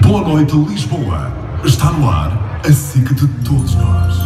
Boa noite, Lisboa. Está no ar a seca de todos nós.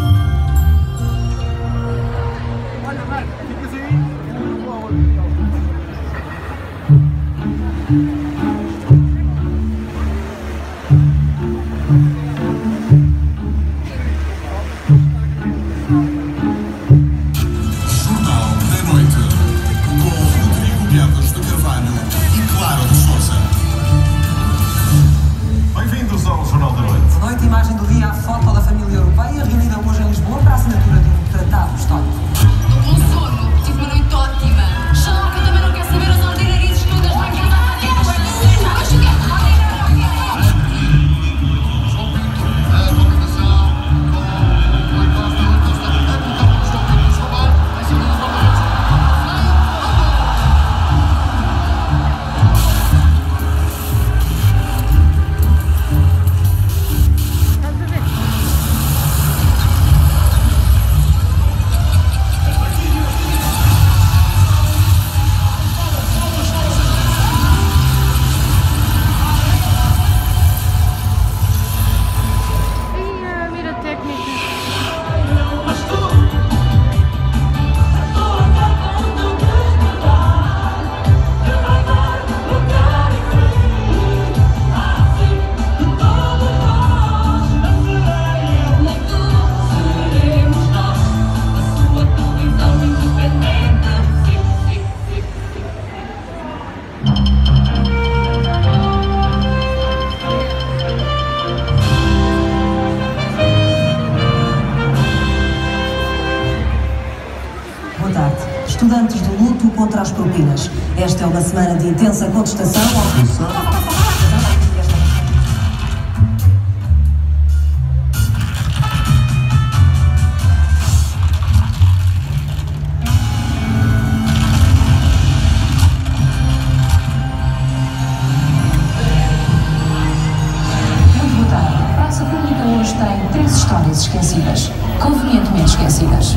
a uma semana de intensa contestação. tem três histórias esquecidas, convenientemente esquecidas.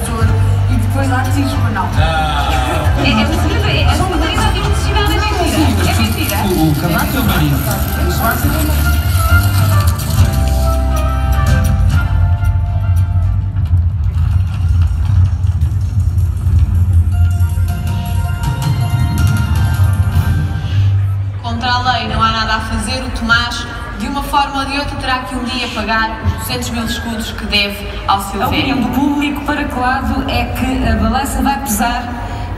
assim. É, é mentira, é, é modalidade é mentira, é mentira. É mentira. O Cavaco é o marido. É o marido. Contra a lei não há nada a fazer, o Tomás de uma forma ou de outra, terá que um dia pagar os 200 mil escudos que deve ao seu A opinião velho. do público para que lado é que a balança vai pesar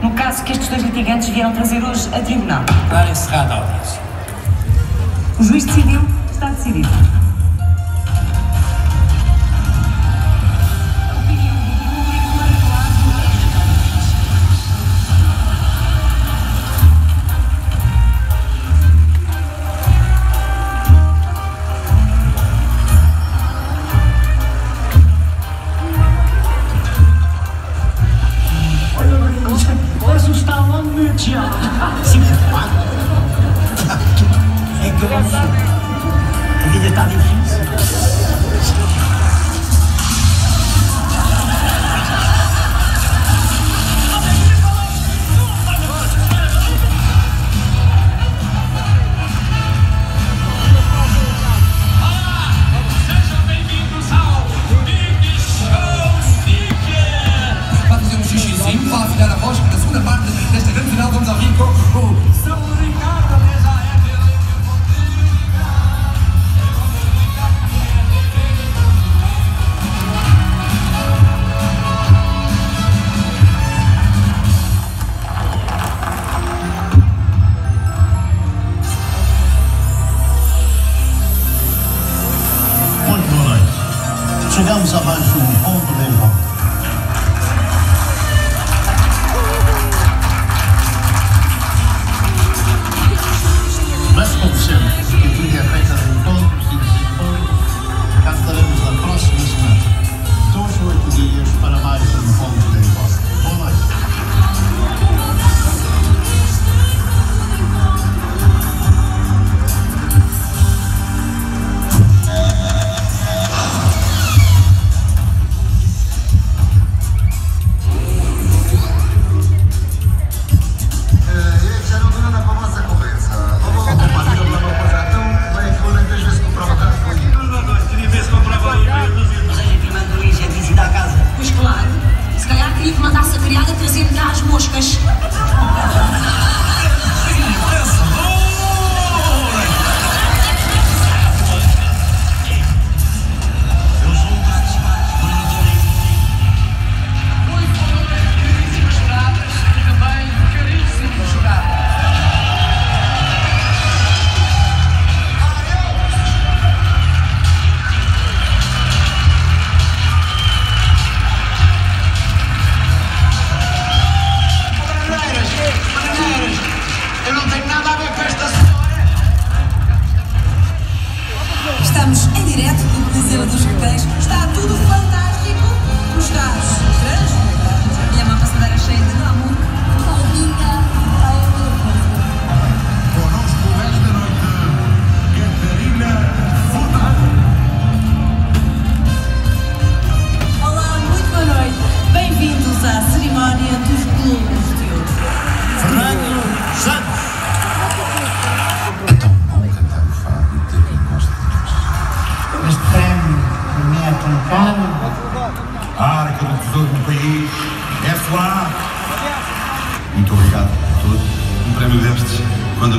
no caso que estes dois litigantes vieram trazer hoje a tribunal. Para encerrada a audiência. O juiz decidiu, está decidido. Chegamos a mais um ponto de encontro.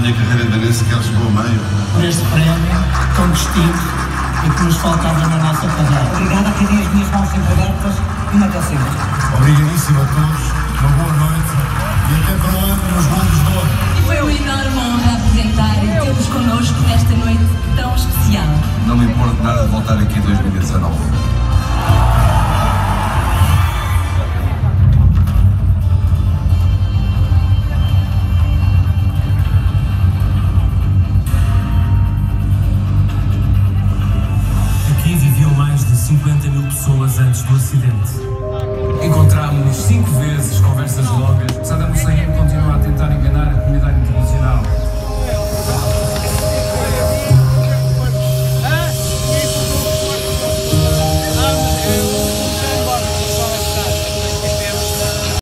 Minha carreira ainda nem sequer chegou a meio. por este prémio tão distinto e que nos faltava na nossa carreira. Obrigado, que as minhas mãos sempre abertas e uma sempre. Obrigadíssimo a todos, uma boa noite e até para onde nos Globos de Ouro. E foi uma enorme honra apresentar e tê-los connosco nesta noite tão especial. Não me importa nada de voltar aqui em 2019. do acidente. Encontrámos-nos cinco vezes, conversas longas, Saddam Hussein continua a tentar enganar a comunidade internacional.